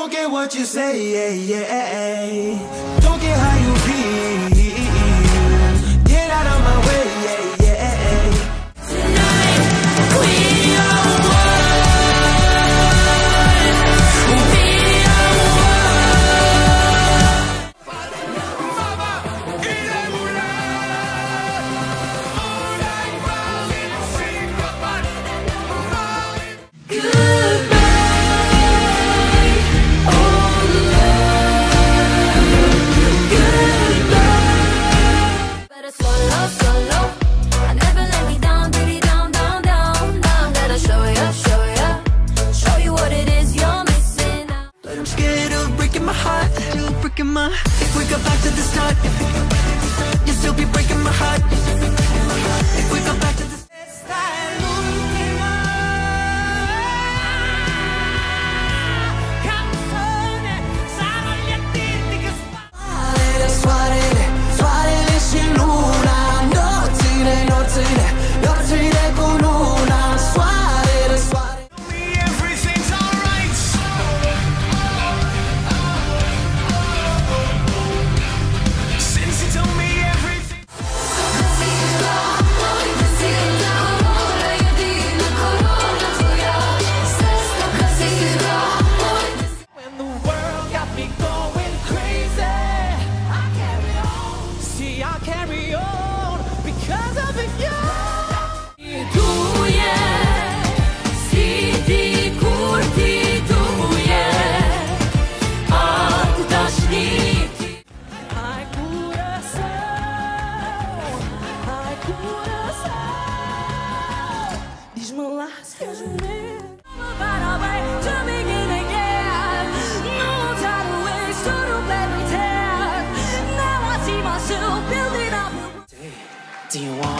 don't care what you say, yeah, yeah. Don't care how you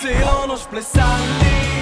cijelo noć plesali